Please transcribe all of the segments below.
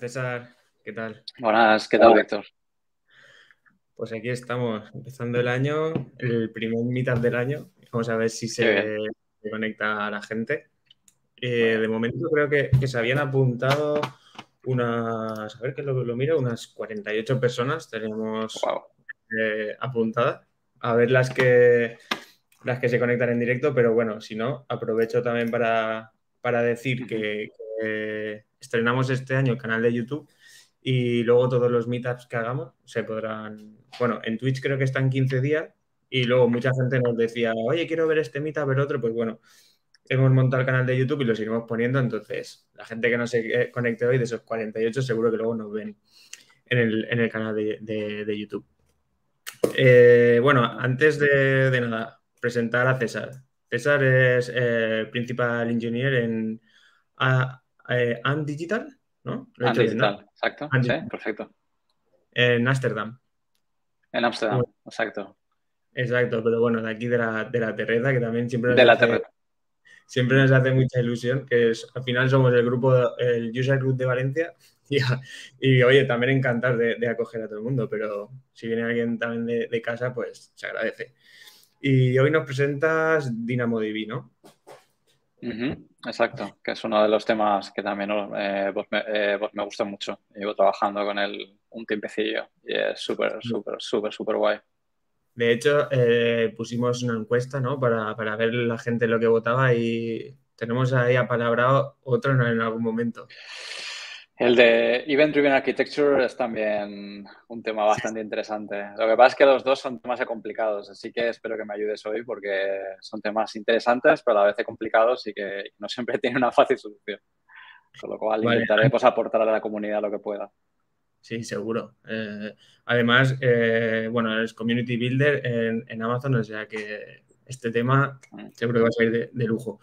César, ¿qué tal? Buenas, ¿qué tal, Víctor? Pues aquí estamos, empezando el año, el primer mitad del año. Vamos a ver si se, conecta a la gente. Eh, de momento creo que, se habían apuntado unas, a ver que lo, lo miro, unas 48 personas tenemos eh, apuntadas. A ver las que, las que se conectan en directo, pero bueno, si no, aprovecho también para, decir que estrenamos este año el canal de YouTube y luego todos los meetups que hagamos se podrán, bueno, en Twitch creo que están 15 días y luego mucha gente nos decía, oye, quiero ver este meetup, ver otro, pues bueno, hemos montado el canal de YouTube y lo seguimos poniendo, entonces la gente que no se conecte hoy de esos 48 seguro que luego nos ven en el, canal de, YouTube. Eh, bueno, antes de, nada, presentar a César. César es eh, Principal Engineer en eh, Digital, ¿no? Digital, exacto. sí, perfecto. En Ámsterdam. En Ámsterdam, exacto. Exacto, pero bueno, de aquí de la, de la Terreta, que también siempre nos, de la hace, siempre nos hace mucha ilusión, que es, al final somos el grupo, el User Group de Valencia, y, oye, también encantar de, acoger a todo el mundo, pero si viene alguien también de, casa, pues se agradece. Y hoy nos presentas DynamoDB, ¿no? Exacto, que es uno de los temas que también eh, pues me, eh, me, gusta mucho. Llevo trabajando con él un tiempecillo y es súper, súper, súper, súper guay. De hecho, eh, pusimos una encuesta ¿no? para, para, ver la gente lo que votaba y tenemos ahí apalabrado otro en algún momento. El de Event Driven Architecture es también un tema bastante interesante. Lo que pasa es que los dos son temas complicados, así que espero que me ayudes hoy porque son temas interesantes, pero a vez complicados y que no siempre tienen una fácil solución. Con lo cual intentaré pues, aportar a la comunidad lo que pueda. Sí, seguro. Eh, además, eh, bueno, es Community Builder en, Amazon, o sea que este tema mm. seguro que va a salir de lujo.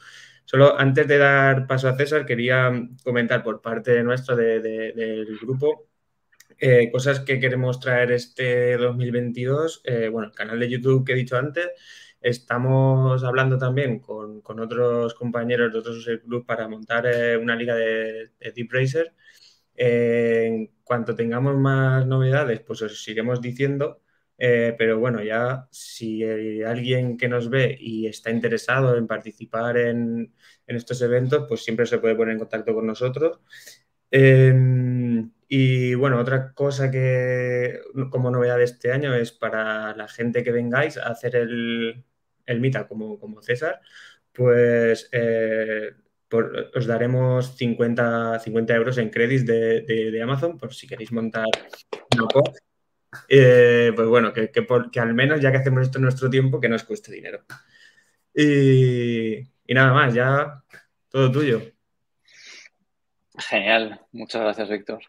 Solo antes de dar paso a César, quería comentar por parte nuestra del grupo eh, cosas que queremos traer este 2022. Eh, bueno, el canal de YouTube que he dicho antes. Estamos hablando también con, otros compañeros de otros clubes para montar eh, una liga de, Deep Racer. en cuanto tengamos más novedades, pues os iremos diciendo. Eh, pero bueno, ya si alguien que nos ve y está interesado en participar en, estos eventos, pues siempre se puede poner en contacto con nosotros. Em, y bueno, otra cosa que como novedad de este año es para la gente que vengáis a hacer el, el Mita como, como César, pues eh, os daremos 50, 50 euros en créditos de, Amazon por si queréis montar una eh, pues bueno, que, que, al menos ya que hacemos esto en nuestro tiempo, que nos cueste dinero. Y, nada más, ya todo tuyo. Genial, muchas gracias, Víctor.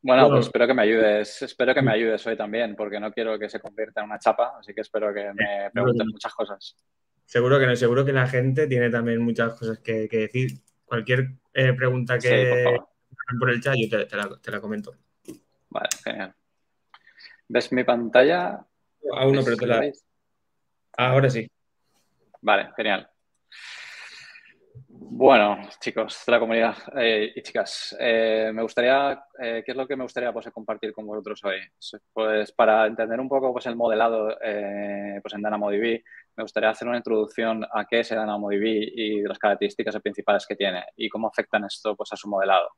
Bueno, pues espero que me ayudes, espero que me ayudes hoy también, porque no quiero que se convierta en una chapa, así que espero que me preguntes muchas cosas. Seguro que no, seguro que la gente tiene también muchas cosas que, decir. Cualquier eh, pregunta que por, el chat, yo te, te la comento. Vale, genial. ¿Ves mi pantalla? Aún no, pero te la... Ahora sí. Vale, genial. Bueno, chicos de la comunidad eh, y chicas, eh, me gustaría, eh, ¿qué es lo que me gustaría pues, compartir con vosotros hoy? Pues para entender un poco pues, el modelado pues, en DynamoDB, me gustaría hacer una introducción a qué es el DynamoDB y las características principales que tiene y cómo afectan esto pues, a su modelado.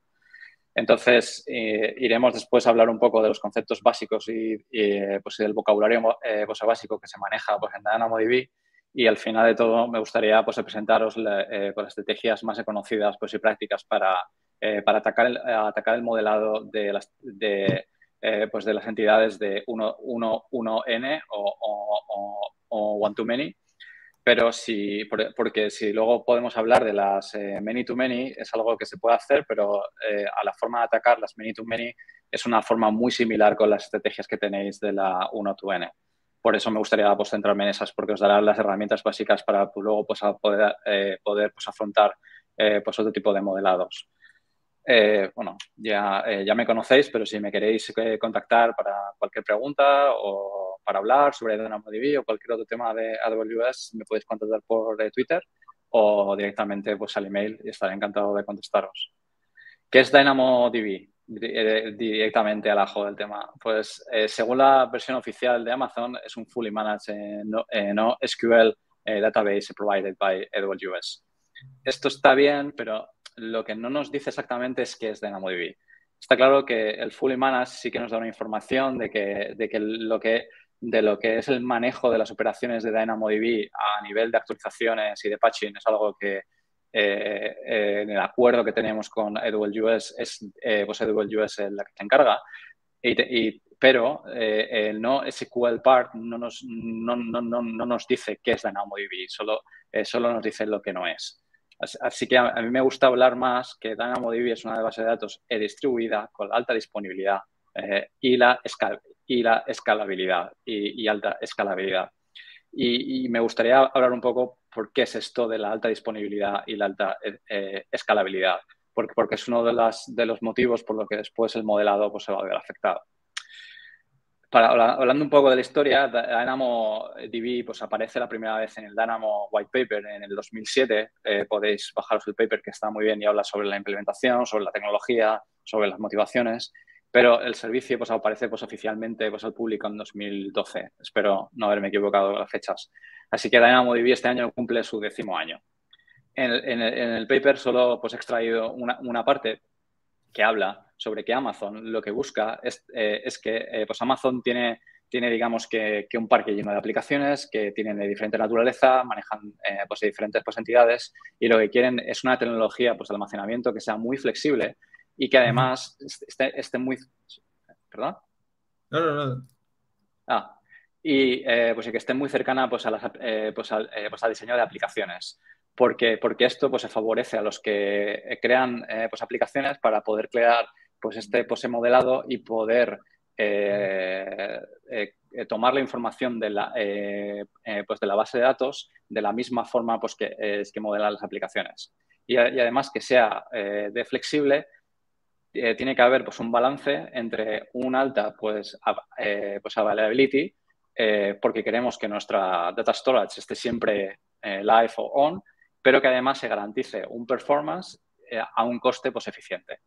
Entonces, eh, iremos después a hablar un poco de los conceptos básicos y, pues, del vocabulario eh, básico que se maneja pues, en DynamoDB. Y al final de todo, me gustaría pues, presentaros eh, pues, estrategias más conocidas pues, y prácticas para, para atacar, el, atacar el modelado de las, de, pues, de las entidades de 1-1-N o, o, o one-to-many pero si, porque si luego podemos hablar de las eh, many to many, es algo que se puede hacer, pero eh, a la forma de atacar las many to many es una forma muy similar con las estrategias que tenéis de la 1 to n. Por eso me gustaría pues, centrarme en esas, porque os darán las herramientas básicas para pues, luego pues, poder, eh, poder pues, afrontar pues, otro tipo de modelados. bueno, ya, ya me conocéis, pero si me queréis contactar para cualquier pregunta o para hablar sobre DynamoDB o cualquier otro tema de AWS, me podéis contactar por eh, Twitter o directamente pues, al email y estaré encantado de contestaros. ¿Qué es DynamoDB? directamente al ajo del tema. Pues según la versión oficial de Amazon, es un fully managed no, SQL database provided by AWS. Esto está bien, pero lo que no nos dice exactamente es qué es DynamoDB. Está claro que el fully managed sí que nos da una información de que, de que lo que de lo que es el manejo de las operaciones de DynamoDB a nivel de actualizaciones y de patching es algo que eh, eh, en el acuerdo que tenemos con AWS es eh, pues AWS la que se encarga. pero el no SQL part no nos, no, no, no, nos dice qué es DynamoDB, solo, solo nos dice lo que no es. Así que a, mí me gusta hablar más que DynamoDB es una de bases de datos distribuida con alta disponibilidad y la y la escalabilidad y, alta escalabilidad. Y, me gustaría hablar un poco por qué es esto de la alta disponibilidad y la alta eh, escalabilidad, porque, porque es uno de, las, de los motivos por los que después el modelado pues, se va a ver afectado. Para, hablando un poco de la historia, DynamoDB pues, aparece la primera vez en el Dynamo White Paper en el 2007. Eh, podéis bajaros el paper que está muy bien y habla sobre la implementación, sobre la tecnología, sobre las motivaciones. Pero el servicio pues, aparece pues, oficialmente pues, al público en 2012. Espero no haberme equivocado con las fechas. Así que DynamoDB este año cumple su décimo año. En el, paper solo pues, he extraído una, parte que habla sobre que Amazon lo que busca es, eh, que eh, pues Amazon tiene, tiene digamos, que, un parque lleno de aplicaciones que tienen de diferente naturaleza, manejan eh, pues, diferentes pues, entidades y lo que quieren es una tecnología pues, de almacenamiento que sea muy flexible y que además esté, muy... ¿Perdón? No, no, no. Ah, y eh, pues que esté muy cercana pues, a eh, pues, al, eh, pues, al, diseño de aplicaciones. Porque, porque esto pues, se favorece a los que crean pues, aplicaciones para poder crear pues, este pues, modelado y poder tomar la información de la, pues, de la base de datos de la misma forma pues, que, que modelan las aplicaciones. Y, y, además que sea de flexible eh, tiene que haber pues, un balance entre un alta pues, eh, pues availability, eh, porque queremos que nuestra data storage esté siempre live o on, pero que además se garantice un performance a un coste pues, eficiente.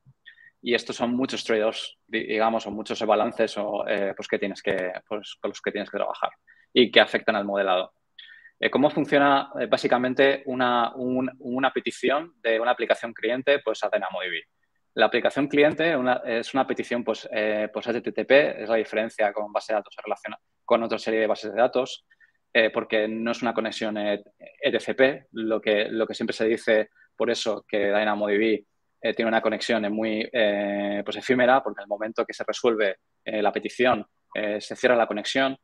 Y estos son muchos trade-offs, digamos, o muchos balances o, pues, que tienes que, pues, con los que tienes que trabajar y que afectan al modelado. ¿Cómo funciona básicamente una, una, petición de una aplicación cliente pues, a DynamoDB? La aplicación cliente es una petición pues, eh, pues HTTP, es la diferencia con de datos con otra serie de bases de datos, eh, porque no es una conexión ETCP, lo que, lo que siempre se dice por eso que DynamoDB eh, tiene una conexión muy pues efímera, porque en el momento que se resuelve la petición se cierra la conexión.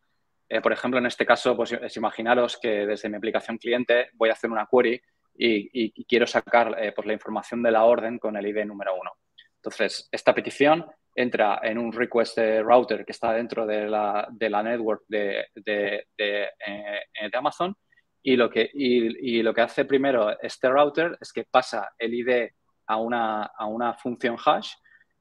por ejemplo, en este caso, pues es imaginaros que desde mi aplicación cliente voy a hacer una query y, quiero sacar eh, pues la información de la orden con el ID número uno. Entonces, esta petición entra en un request router que está dentro de la, de la network de, de, de, eh, Amazon y lo, que, y, lo que hace primero este router es que pasa el ID a una, a una función hash.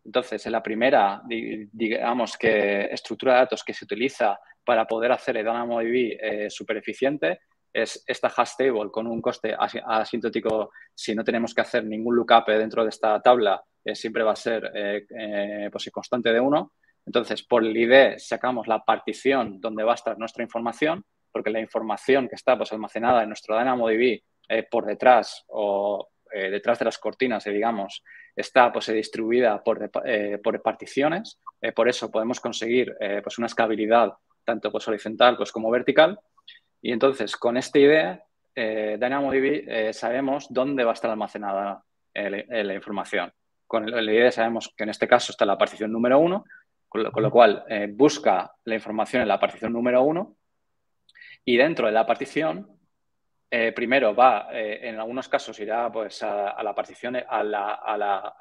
Entonces, en la primera, digamos que estructura de datos que se utiliza para poder hacer el DynamoDB eh, súper eficiente es esta hash table con un coste asintótico si no tenemos que hacer ningún lookup dentro de esta tabla, eh, siempre va a ser eh, eh, pues, constante de 1. Entonces, por el ID sacamos la partición donde va a estar nuestra información, porque la información que está pues, almacenada en nuestro DynamoDB por detrás o detrás de las cortinas, digamos, está pues, distribuida por, por particiones. por eso podemos conseguir pues, una escalabilidad tanto pues, horizontal pues, como vertical. Y entonces, con esta idea, eh, DynamoDB eh, sabemos dónde va a estar almacenada eh, la información. Con la idea sabemos que en este caso está la partición número uno, con lo, cual busca la información en la partición número uno y dentro de la partición, primero va, en algunos casos irá pues, a, la partición, a la, a, la,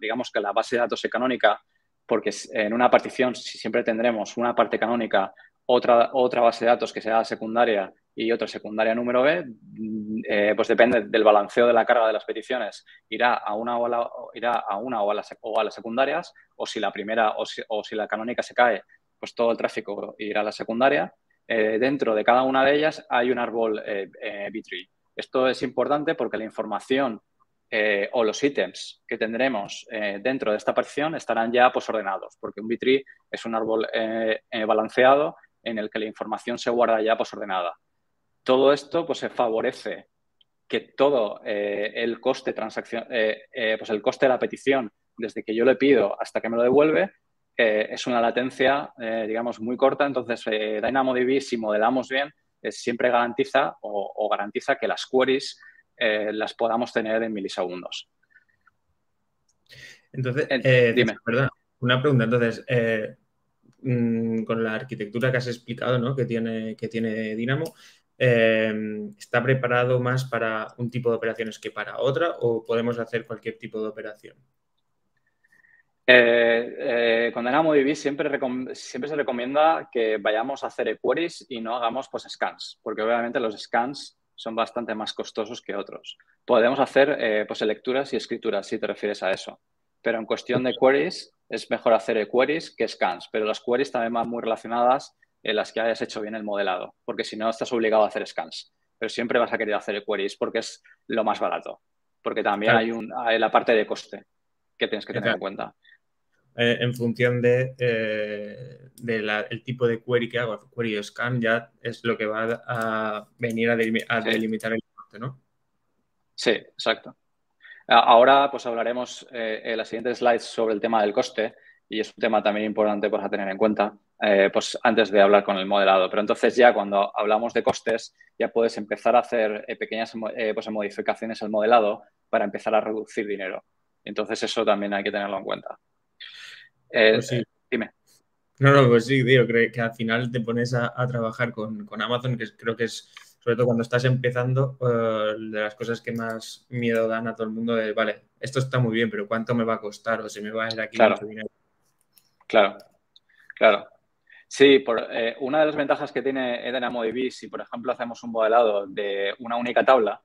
digamos que a la base de datos canónica, porque en una partición siempre tendremos una parte canónica otra, otra base de datos que sea secundaria y otra secundaria número B, mm, eh, pues depende del balanceo de la carga de las peticiones, irá a una o a, la, irá a, una o a, las, o a las secundarias, o si la primera o si, o si, la canónica se cae, pues todo el tráfico irá a la secundaria. Eh, dentro de cada una de ellas hay un árbol eh, B-tree. Esto es importante porque la información eh, o los ítems que tendremos eh, dentro de esta partición estarán ya posordenados, porque un B-tree es un árbol balanceado en el que la información se guarda ya posordenada. Todo esto pues, se favorece que todo el coste transacción, pues el coste de la petición desde que yo le pido hasta que me lo devuelve es una latencia, digamos, muy corta. Entonces, DynamoDB, si modelamos bien, siempre garantiza o, garantiza que las queries eh, las podamos tener en milisegundos. Entonces, eh, dime. Perdón, una pregunta. Entonces, mm, con la arquitectura que has explicado, ¿no? que, tiene, que tiene Dynamo, ¿está preparado más para un tipo de operaciones que para otra o podemos hacer cualquier tipo de operación? Eh, eh, con DynamoDB siempre, siempre se recomienda que vayamos a hacer queries y no hagamos pues, scans, porque obviamente los scans son bastante más costosos que otros. Podemos hacer eh, pues, lecturas y escrituras, si te refieres a eso. Pero en cuestión de queries, es mejor hacer queries que scans. Pero las queries también van muy relacionadas en las que hayas hecho bien el modelado, porque si no, estás obligado a hacer scans. Pero siempre vas a querer hacer queries porque es lo más barato. Porque también hay, un, hay la parte de coste que tienes que tener en cuenta. Eh, en función de, eh, el tipo de query que hago, query o scan, ya es lo que va a venir a, delimitar el coste, ¿no? Sí, exacto. Ahora pues hablaremos eh, en las siguientes slides sobre el tema del coste y es un tema también importante pues, a tener en cuenta pues, antes de hablar con el modelado. Pero entonces ya cuando hablamos de costes ya puedes empezar a hacer pequeñas pues, modificaciones al modelado para empezar a reducir dinero. Entonces eso también hay que tenerlo en cuenta. Eh, pues sí. Dime. No, no, pues sí, tío, creo que al final te pones a, trabajar con, Amazon, que creo que es, sobre todo cuando estás empezando, eh, de las cosas que más miedo dan a todo el mundo de, vale, esto está muy bien, pero ¿cuánto me va a costar? O se me va a ir aquí claro. dinero. Claro, claro. Sí, por, eh, una de las ventajas que tiene EdenAmoDB, si por ejemplo hacemos un modelado de una única tabla,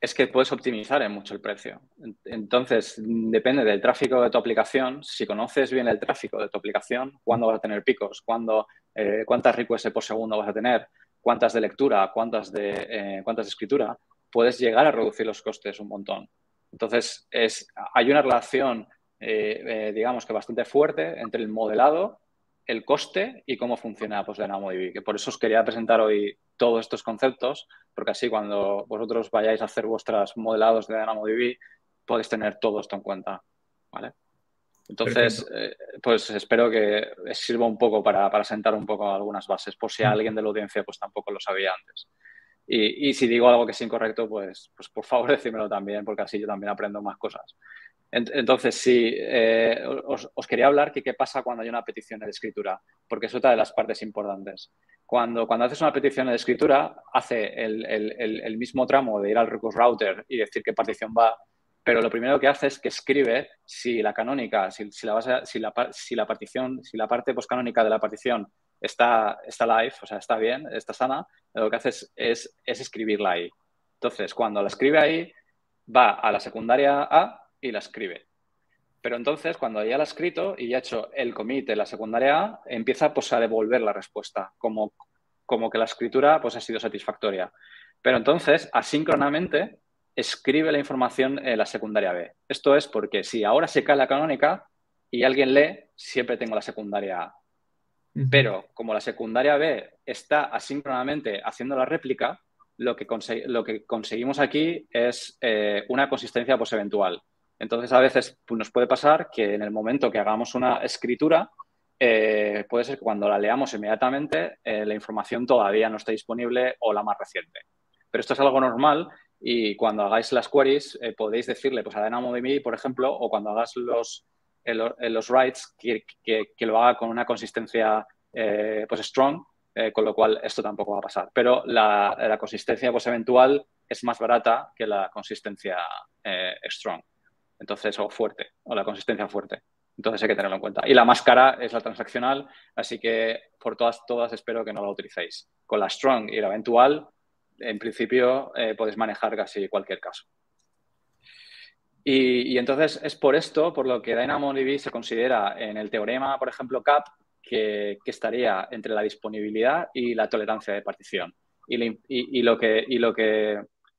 es que puedes optimizar en mucho el precio. Entonces, depende del tráfico de tu aplicación. Si conoces bien el tráfico de tu aplicación, cuándo vas a tener picos, cuándo, eh, cuántas requests por segundo vas a tener, cuántas de lectura, cuántas de, eh, cuántas de escritura, puedes llegar a reducir los costes un montón. Entonces, es, hay una relación, eh, digamos que bastante fuerte entre el modelado el coste y cómo funciona pues, DynamoDB. Que por eso os quería presentar hoy todos estos conceptos, porque así cuando vosotros vayáis a hacer vuestros modelados de DynamoDB, podéis tener todo esto en cuenta. ¿vale? Entonces, eh, pues espero que sirva un poco para, sentar un poco algunas bases, por si mm. alguien de la audiencia pues tampoco lo sabía antes. Y, si digo algo que es incorrecto, pues, pues por favor decímelo también, porque así yo también aprendo más cosas. Entonces, sí, eh, os, quería hablar que qué pasa cuando hay una petición de escritura, porque es otra de las partes importantes. Cuando, cuando haces una petición de escritura, hace el, mismo tramo de ir al recurse router y decir qué partición va, pero lo primero que hace es que escribe si la canónica, si, la, base, si, la, si la partición, si la parte postcanónica de la partición está, está live, o sea, está bien, está sana, lo que hace es, es, es escribirla ahí. Entonces, cuando la escribe ahí, va a la secundaria A y la escribe. Pero entonces, cuando ya la ha escrito y ya ha hecho el commit de la secundaria A, empieza pues, a devolver la respuesta, como, como que la escritura pues, ha sido satisfactoria. Pero entonces, asíncronamente, escribe la información en la secundaria B. Esto es porque si ahora se cae la canónica y alguien lee, siempre tengo la secundaria A. Pero como la secundaria B está asíncronamente haciendo la réplica, lo que, lo que conseguimos aquí es eh, una consistencia poseventual. Entonces, a veces pues, nos puede pasar que en el momento que hagamos una escritura, eh, puede ser que cuando la leamos inmediatamente, eh, la información todavía no esté disponible o la más reciente. Pero esto es algo normal y cuando hagáis las queries, eh, podéis decirle pues, a DynamoDB, por ejemplo, o cuando hagas los, los writes, que, que, lo haga con una consistencia pues strong, con lo cual esto tampoco va a pasar. Pero la, la consistencia pues, eventual es más barata que la consistencia strong. Entonces, o fuerte, o la consistencia fuerte. Entonces hay que tenerlo en cuenta. Y la más cara es la transaccional, así que por todas, todas espero que no la utilicéis. Con la strong y la eventual, en principio eh, podéis manejar casi cualquier caso. Y, entonces es por esto, por lo que DynamoDB se considera en el teorema, por ejemplo, CAP, que, estaría entre la disponibilidad y la tolerancia de partición. Y, lo que,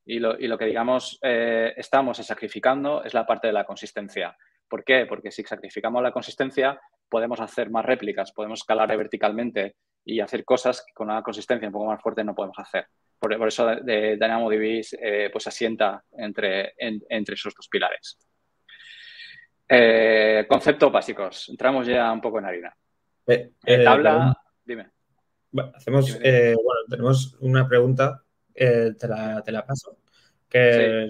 digamos, eh, estamos sacrificando es la parte de la consistencia. ¿Por qué? Porque si sacrificamos la consistencia, podemos hacer más réplicas, podemos escalar verticalmente y hacer cosas que con una consistencia un poco más fuerte no podemos hacer. Por, eso de, DynamoDB eh, pues asienta entre, entre esos dos pilares. Eh, conceptos básicos. Entramos ya un poco en harina. Eh, eh tabla, dime. hacemos, bueno, tenemos una pregunta, te la, te, la, paso, que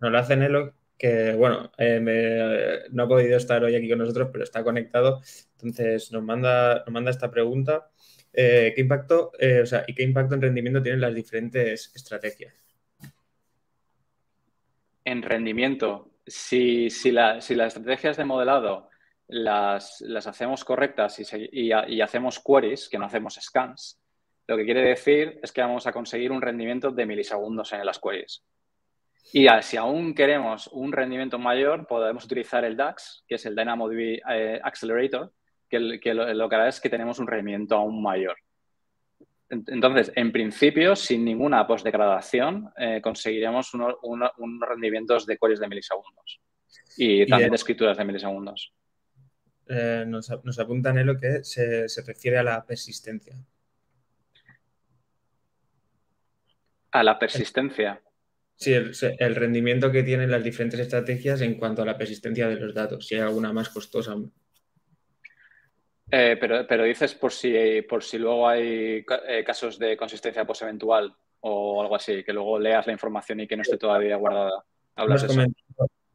nos la hace Nelo, que bueno, no ha podido estar hoy aquí con nosotros, pero está conectado. Entonces nos manda, nos manda esta pregunta. ¿Qué impacto, o sea, y qué impacto en rendimiento tienen las diferentes estrategias? En rendimiento, si, si, las estrategias de modelado las, hacemos correctas y, hacemos queries, que no hacemos scans, lo que quiere decir es que vamos a conseguir un rendimiento de milisegundos en las queries. Y si aún queremos un rendimiento mayor, podemos utilizar el DAX, que es el DynamoDB eh, Accelerator, que, lo, que hará es que tenemos un rendimiento aún mayor. Entonces, en principio, sin ninguna postdegradación, eh, conseguiremos unos rendimientos de queries de milisegundos y también de escrituras de milisegundos. Eh, nos, nos, apunta lo que se, refiere a la persistencia. A la persistencia. Sí, el, rendimiento que tienen las diferentes estrategias en cuanto a la persistencia de los datos, si hay alguna más costosa eh, pero, pero, dices por si, por si luego hay eh, casos de consistencia post-eventual o algo así, que luego leas la información y que no esté todavía guardada. ¿Hablas eso?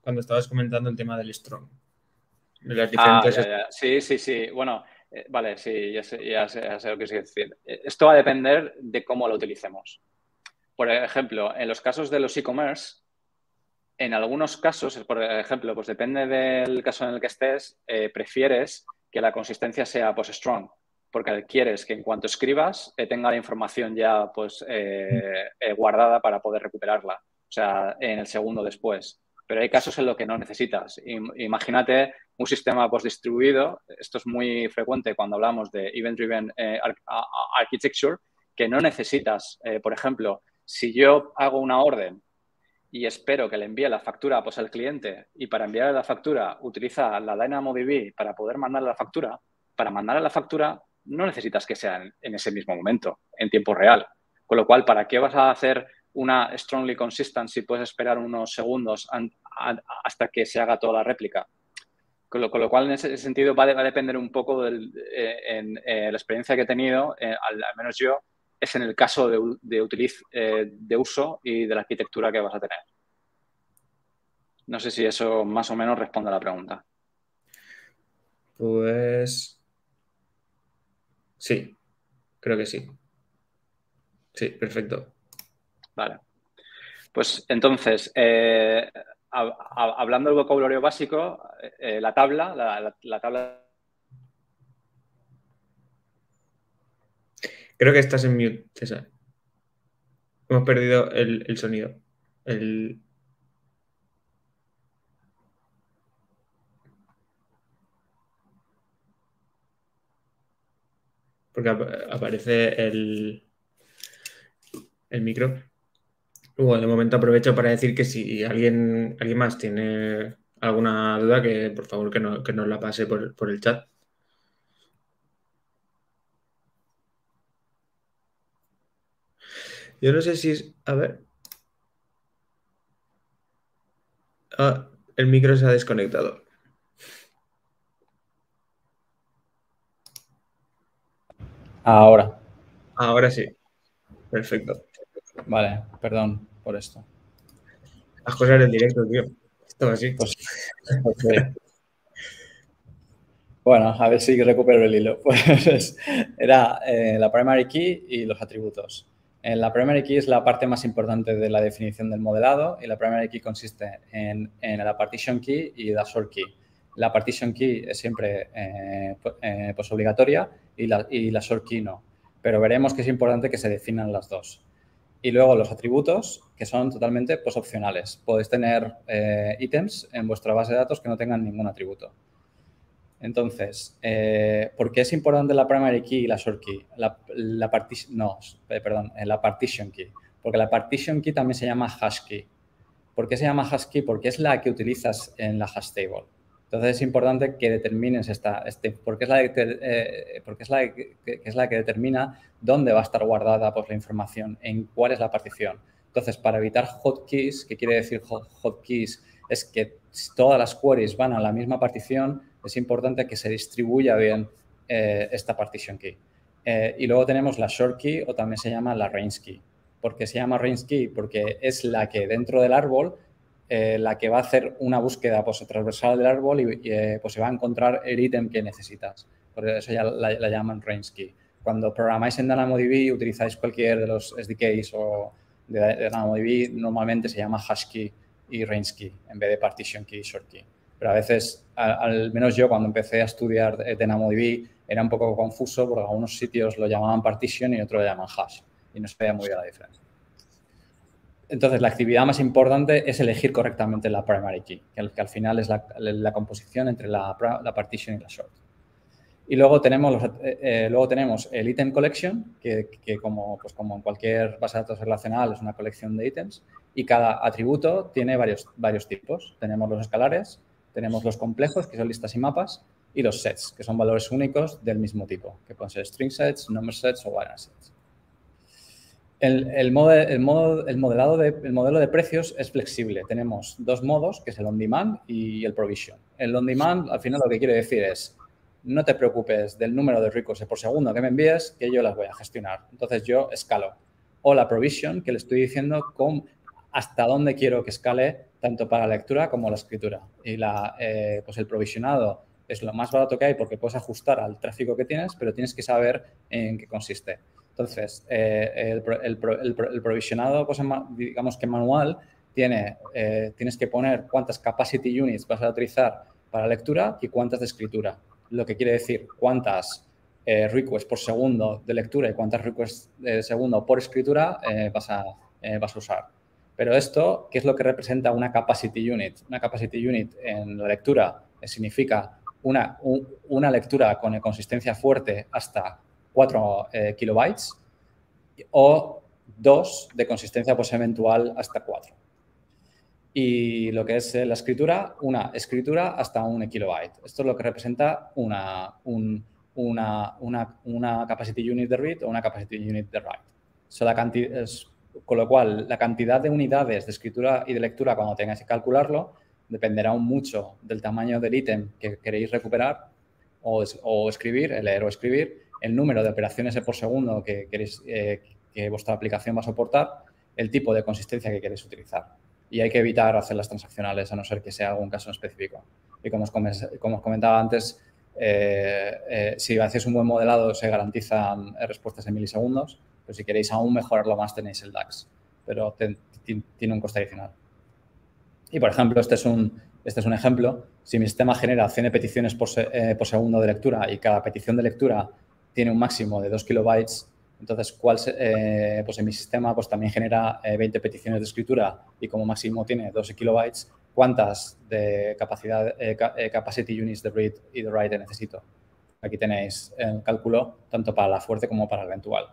Cuando estabas comentando el tema del strong. Ah, sí, sí, sí. Bueno, eh, vale, sí, ya sé, ya, sé, ya sé, lo que quieres decir. Esto va a depender de cómo lo utilicemos. Por ejemplo, en los casos de los e-commerce, en algunos casos, por ejemplo, pues depende del caso en el que estés, prefieres que la consistencia sea pues strong, porque quieres que en cuanto escribas eh, tenga la información ya pues eh, eh, guardada para poder recuperarla, o sea, en el segundo después. Pero hay casos en los que no necesitas. Imagínate un sistema post distribuido, esto es muy frecuente cuando hablamos de Event Driven Architecture, que no necesitas, por ejemplo, si yo hago una orden y espero que le envíe la factura pues, al cliente y para enviarle la factura utiliza la DynamoDB para poder mandarle la factura, para mandarle la factura no necesitas que sea en, ese mismo momento, en tiempo real. Con lo cual, ¿para qué vas a hacer una strongly consistent si puedes esperar unos segundos hasta que se haga toda la réplica? Con lo, cual, en ese sentido, va, a depender un poco de en, eh, la experiencia que he tenido, eh, al, menos yo, es en el caso de, de, eh, de uso y de la arquitectura que vas a tener. No sé si eso más o menos responde a la pregunta. Pues sí, creo que sí. Sí, perfecto. Vale. Pues entonces, eh, hablando del vocabulario básico, eh, la tabla, la tabla Creo que estás en mute, César. Hemos perdido el, sonido. Porque aparece el, el micro. Bueno, de momento aprovecho para decir que si alguien, alguien más tiene alguna duda, que por favor que, no, que nos la pase por, por el chat. Yo no sé si es. A ver. Ah, el micro se ha desconectado. Ahora. Ahora sí. Perfecto. Vale, perdón por esto. Las cosas en directo, tío. Esto así. Pues, bueno, a ver si recupero el hilo. Pues era eh, la primary key y los atributos. La primary key es la parte más importante de la definición del modelado y la primary key consiste en, la partition key y la sort key. La partition key es siempre eh, eh, pues obligatoria y la, y la sort key no, pero veremos que es importante que se definan las dos. Y luego los atributos, que son totalmente pues, opcionales. Podéis tener eh, ítems en vuestra base de datos que no tengan ningún atributo. Entonces, eh, ¿por qué es importante la primary key y la short key? La, no, eh, perdón, eh, la partition key. Porque la partition key también se llama hash key. ¿Por qué se llama hash key? Porque es la que utilizas en la hash table. Entonces es importante que determines esta, este, porque es la, eh, porque es la que, es la que determina dónde va a estar guardada pues, la información, en cuál es la partición. Entonces, para evitar hotkeys, ¿qué quiere decir hotkeys? Es que todas las queries van a la misma partición, es importante que se distribuya bien eh, esta partition key. Eh, y luego tenemos la short key o también se llama la range key. ¿Por qué se llama range key? Porque es la que dentro del árbol, eh, la que va a hacer una búsqueda pues, transversal del árbol y, pues, se va a encontrar el ítem que necesitas. Por eso ya la, llaman range key. Cuando programáis en DynamoDB, utilizáis cualquier de los SDKs o de, DynamoDB, normalmente se llama hash key y range key en vez de partition key y short key. Pero a veces, al, menos yo cuando empecé a estudiar DynamoDB, era un poco confuso porque algunos sitios lo llamaban partition y otros lo llaman hash y no se veía muy bien la diferencia. Entonces, la actividad más importante es elegir correctamente la primary key, que al, final es la, composición entre la, la, partition y la short. Y luego tenemos, eh, eh, luego tenemos el item collection, que, como, pues como en cualquier base de datos relacional es una colección de ítems, y cada atributo tiene varios, varios tipos. Tenemos los escalares, tenemos los complejos, que son listas y mapas, y los sets, que son valores únicos del mismo tipo, que pueden ser string sets, number sets o binary sets. El, el, modo, el, modelado de, el modelo de precios es flexible. Tenemos dos modos, que es el on-demand y el provision. El on-demand, al final, lo que quiere decir es, no te preocupes del número de requests por segundo que me envíes, que yo las voy a gestionar. Entonces, yo escalo. O la provision, que le estoy diciendo hasta dónde quiero que escale, tanto para la lectura como la escritura. Y la, eh, pues el provisionado es lo más barato que hay porque puedes ajustar al tráfico que tienes, pero tienes que saber en qué consiste. Entonces, eh, el, provisionado, pues, digamos que manual, tiene, eh, tienes que poner cuántas capacity units vas a utilizar para lectura y cuántas de escritura. Lo que quiere decir cuántas requests por segundo de lectura y cuántas requests de segundo por escritura vas, a, vas a usar. Pero esto, ¿qué es lo que representa una capacity unit? Una capacity unit en la lectura significa una, una lectura con consistencia fuerte hasta 4 eh, kilobytes o 2 de consistencia pues, eventual hasta 4. Y lo que es eh, la escritura, una escritura hasta un kilobyte. Esto es lo que representa una, una, una, una capacity unit de read o una capacity unit de write. So, la es, con lo cual, la cantidad de unidades de escritura y de lectura cuando tengáis que calcularlo dependerá mucho del tamaño del ítem que queréis recuperar o, o escribir, leer o escribir, el número de operaciones por segundo que, queréis, eh, que vuestra aplicación va a soportar, el tipo de consistencia que queréis utilizar. Y hay que evitar hacer las transaccionales a no ser que sea algún caso específico. Y como os, como os comentaba antes, eh, eh, si hacéis un buen modelado se garantizan respuestas en milisegundos, pero si queréis aún mejorarlo más tenéis el DAX, pero tiene un coste adicional. Y por ejemplo, este es un, este es un ejemplo. Si mi sistema genera 100 peticiones por, por segundo de lectura y cada petición de lectura tiene un máximo de 2 kilobytes, entonces, ¿cuál eh, pues en mi sistema pues también genera 20 eh, peticiones de escritura y como máximo tiene 12 kilobytes, ¿cuántas de capacidad, eh, capacity units de read y de write necesito? Aquí tenéis el cálculo tanto para la fuerte como para la eventual.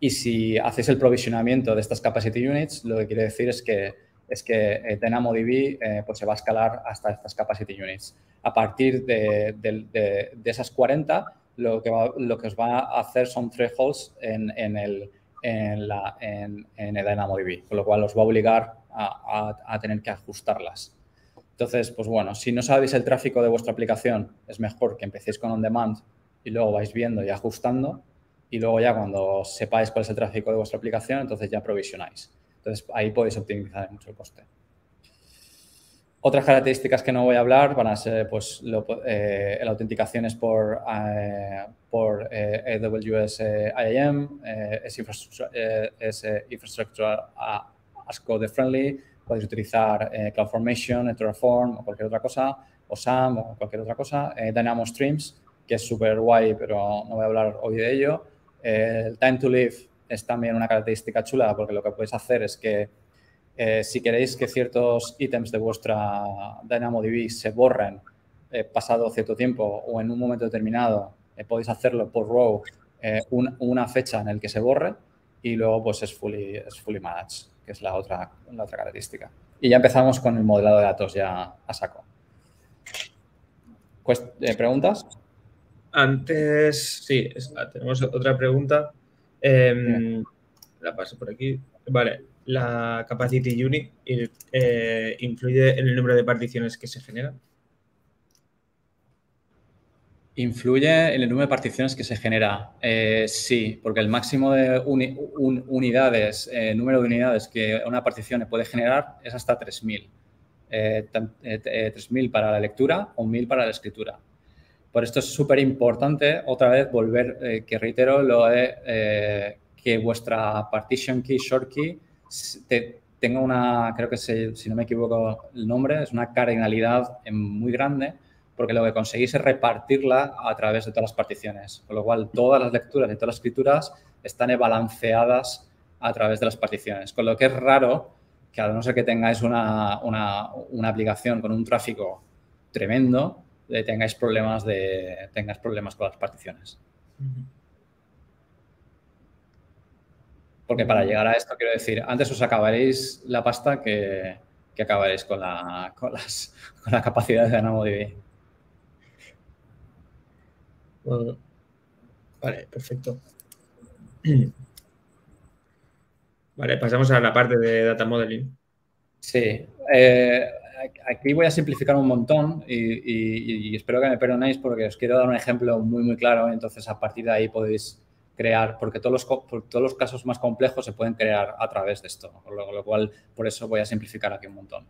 Y si hacéis el provisionamiento de estas capacity units, lo que quiere decir es que, es que DynamoDB pues se va a escalar hasta estas capacity units. A partir de, de esas 40, lo que, lo que os va a hacer son thresholds en, en, el, en, la, en, en el DynamoDB, con lo cual os va a obligar a, tener que ajustarlas. Entonces, pues bueno, si no sabéis el tráfico de vuestra aplicación, es mejor que empecéis con on demand y luego vais viendo y ajustando y luego ya cuando sepáis cuál es el tráfico de vuestra aplicación, entonces ya provisionáis. Entonces ahí podéis optimizar mucho el coste. Otras características que no voy a hablar van a ser, pues, eh, la autenticación es por, eh, por eh, AWS IAM, es, infraestructura, es infraestructura as code friendly, podéis utilizar CloudFormation, Terraform o cualquier otra cosa, o SAM o cualquier otra cosa, Dynamo Streams, que es súper guay, pero no voy a hablar hoy de ello. el Time to Live es también una característica chula porque lo que podéis hacer es que eh, si queréis que ciertos ítems de vuestra DynamoDB se borren eh, pasado cierto tiempo o en un momento determinado, eh, podéis hacerlo por row una fecha en el que se borre y luego pues es fully, es fully managed, que es la otra, la otra característica. Y ya empezamos con el modelado de datos ya a saco. Eh, ¿Preguntas? Antes, sí, tenemos otra pregunta. Em, la paso por aquí. Vale, la capacity unit eh, influye en el número de particiones que se generan. ¿Influye en el número de particiones que se genera? Eh, sí, porque el máximo de unidades, eh, número de unidades que una partición puede generar es hasta 3.000. 3.000 para la lectura o 1.000 para la escritura. Por esto es súper importante, otra vez, volver, que reitero, lo de que vuestra partition key, short key, tenga una, creo que si no me equivoco el nombre, es una cardinalidad muy grande porque lo que conseguís es repartirla a través de todas las particiones, con lo cual todas las lecturas y todas las escrituras están balanceadas a través de las particiones, con lo que es raro que a no ser que tengáis una, aplicación con un tráfico tremendo, tengáis problemas, de, tengáis problemas con las particiones. Porque para llegar a esto, quiero decir, antes os acabaréis la pasta que, acabaréis con la, con, la capacidad de DynamoDB. Vale, perfecto. Vale, pasamos a la parte de data modeling. Sí, eh, aquí voy a simplificar un montón y, espero que me perdonéis porque os quiero dar un ejemplo muy, muy claro. Entonces, a partir de ahí podéis crear, porque todos los, todos los casos más complejos se pueden crear a través de esto, con lo, cual por eso voy a simplificar aquí un montón.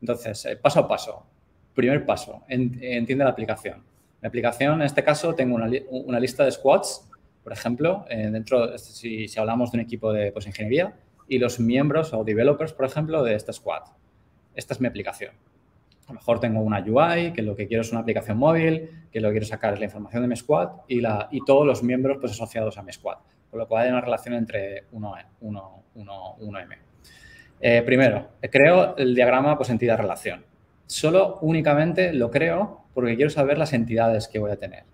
Entonces, eh, paso a paso. Primer paso, entiende la aplicación. La aplicación, en este caso, tengo una, lista de squads, por ejemplo, eh, dentro, si, hablamos de un equipo de pues, ingeniería, y los miembros o developers, por ejemplo, de este squad. Esta es mi aplicación. A lo mejor tengo una UI, que lo que quiero es una aplicación móvil, que lo que quiero sacar es la información de mi squad y, la, y todos los miembros pues, asociados a mi squad. Con lo cual hay una relación entre 1M. Uno, uno, uno eh, primero, creo el diagrama pues, entidad-relación. Solo únicamente lo creo porque quiero saber las entidades que voy a tener.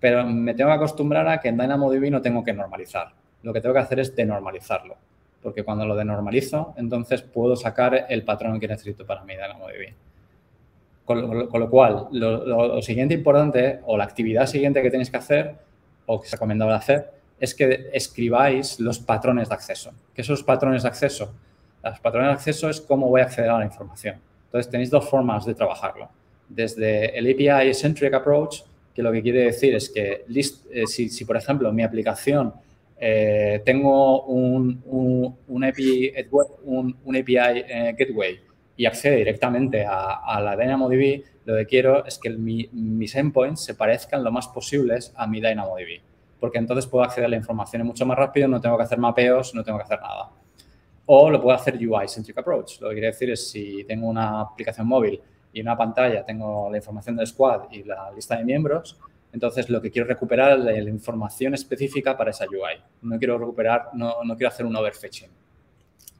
Pero me tengo que acostumbrar a que en DynamoDB no tengo que normalizar. Lo que tengo que hacer es denormalizarlo. Porque cuando lo denormalizo, entonces puedo sacar el patrón que necesito para mi DynamoDB. Con, lo cual, lo, siguiente importante o la actividad siguiente que tenéis que hacer o que es recomendable hacer es que escribáis los patrones de acceso. ¿Qué son los patrones de acceso? Los patrones de acceso es cómo voy a acceder a la información. Entonces, tenéis dos formas de trabajarlo. Desde el API Centric Approach, que lo que quiere decir es que eh, si, por ejemplo, mi aplicación eh, tengo un, un, API, eh, Gateway y accede directamente a, la DynamoDB, lo que quiero es que mis endpoints se parezcan lo más posibles a mi DynamoDB, porque entonces puedo acceder a la información mucho más rápido, no tengo que hacer mapeos, no tengo que hacer nada. O lo puedo hacer UI-centric approach. Lo que quiere decir es si tengo una aplicación móvil y en una pantalla tengo la información del squad y la lista de miembros, entonces lo que quiero recuperar es la, información específica para esa UI. No quiero recuperar, no, no quiero hacer un overfetching.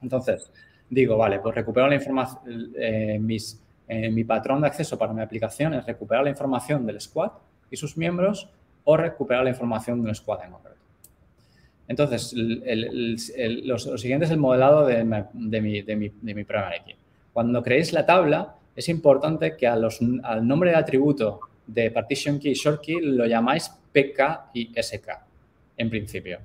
Entonces, digo, vale, pues recupero la información, eh, mis, eh, mi patrón de acceso para mi aplicación es recuperar la información del squad y sus miembros o recuperar la información de un squad en concreto. Entonces, lo, siguiente es el modelado de, mi, de, mi, de Cuando creéis la tabla, es importante que al nombre de atributo de partition key y short key lo llamáis PK y SK, en principio.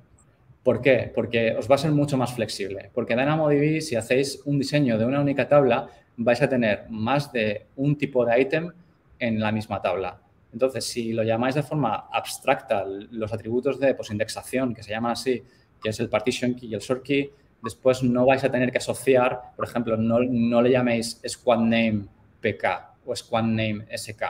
¿Por qué? Porque os va a ser mucho más flexible. Porque en DynamoDB, si hacéis un diseño de una única tabla, vais a tener más de un tipo de ítem en la misma tabla. Entonces, si lo llamáis de forma abstracta, los atributos de pues, indexación, que se llaman así, que es el partition key y el short key, después no vais a tener que asociar, por ejemplo, no, no le llaméis squad name pk o squad name sk,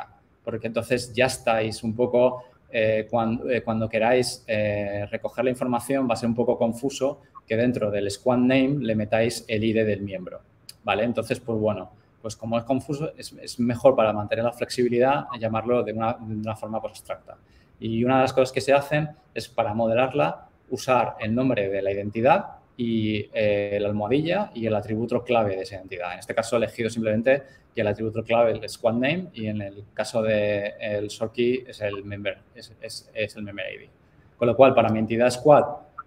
porque entonces ya estáis un poco eh, eh, cuando, queráis eh, recoger la información va a ser un poco confuso que dentro del squad name le metáis el ID del miembro, ¿vale? Entonces, pues bueno, pues como es confuso, es, mejor para mantener la flexibilidad llamarlo de una, de una forma pues, abstracta. Y una de las cosas que se hacen es para modelarla usar el nombre de la identidad y la almohadilla y el atributo clave de esa identidad. En este caso he elegido simplemente y el atributo clave es squad name y en el caso del el short key es el member, es, es, el member ID. Con lo cual, para mi entidad squad,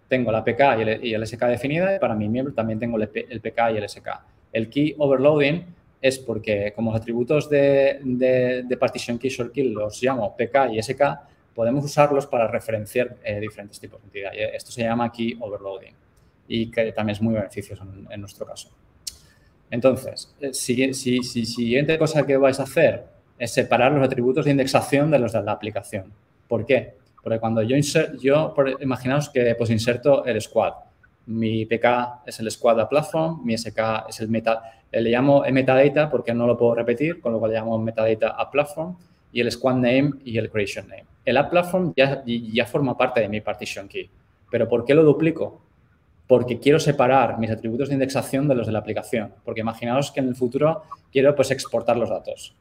tengo la PK y el, SK definida y para mi miembro también tengo el, PK y el SK. El key overloading es porque como los atributos de, de, partition key short key los llamo PK y SK, podemos usarlos para referenciar eh, diferentes tipos de entidad. esto se llama key overloading y que también es muy beneficioso en, nuestro caso. Entonces, eh, si, si, si, siguiente cosa que vais a hacer es separar los atributos de indexación de los de la aplicación. ¿Por qué? Porque cuando yo, yo imaginaos que pues inserto el squad. Mi PK es el squad a platform, mi SK es el meta, le llamo metadata porque no lo puedo repetir, con lo cual le llamo metadata a platform y el squad name y el creation name. El app platform ya, ya forma parte de mi partition key. ¿Pero por qué lo duplico? Porque quiero separar mis atributos de indexación de los de la aplicación. Porque imaginaos que en el futuro quiero pues exportar los datos.